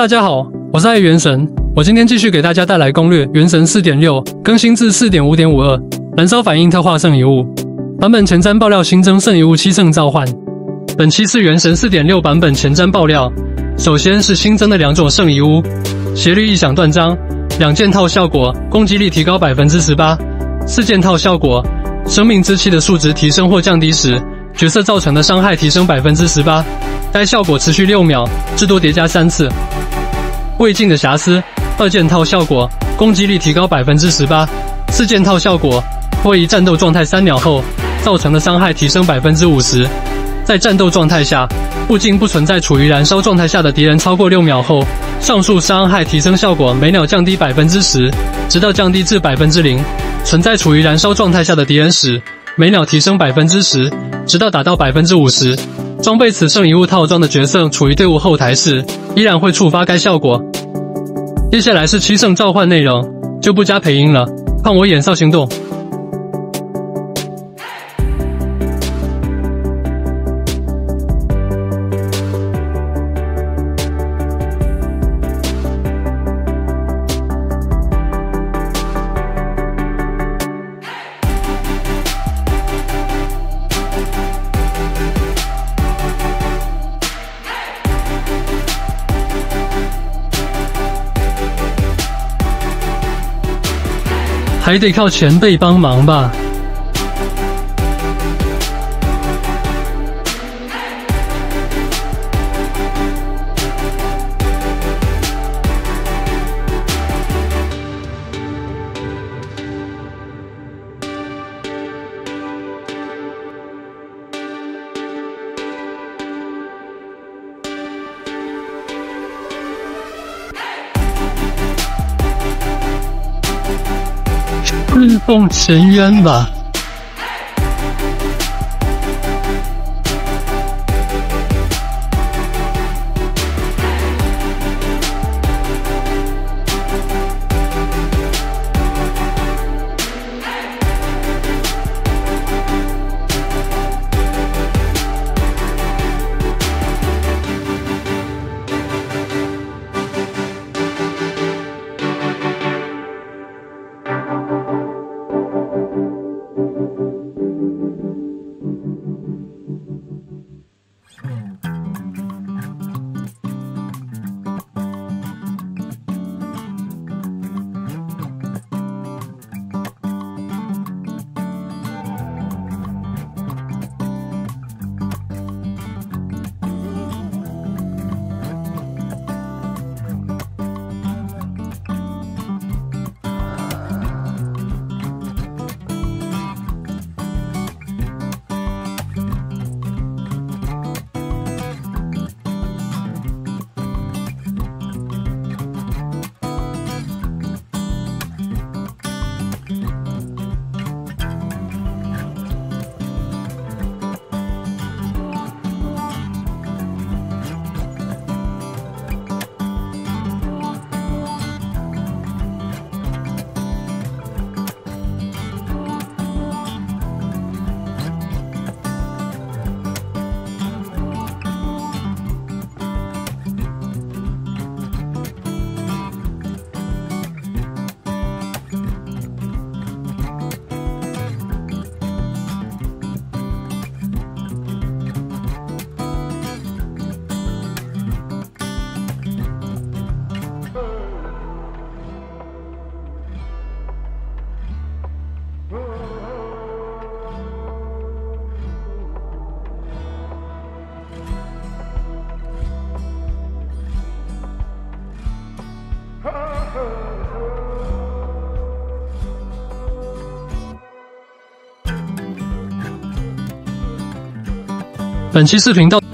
大家好，我是爱元神，我今天继续给大家带来攻略《原神四点六》更新至四点五点五二，燃烧反应特化圣遗物版本前瞻爆料新增圣遗物七圣召唤。本期是《原神四点六》版本前瞻爆料，首先是新增的两种圣遗物：斜率异响断章，两件套效果，攻击力提高百分之十八；四件套效果，生命之气的数值提升或降低时，角色造成的伤害提升百分之十八。该效果持续六秒，至多叠加三次。未尽的瑕疵，二件套效果，攻击力提高百分之十八；四件套效果，位移战斗状态三秒后造成的伤害提升百分之五十。在战斗状态下，附近不存在处于燃烧状态下的敌人。超过六秒后，上述伤害提升效果每秒降低百分之十，直到降低至百分之零。存在处于燃烧状态下的敌人时，每秒提升百分之十，直到达到百分之五十。装备此圣遗物套装的角色处于队伍后台时，依然会触发该效果。接下来是七圣召唤内容，就不加配音了，看我眼哨行动。还得靠前辈帮忙吧。送前冤吧。本期视频到。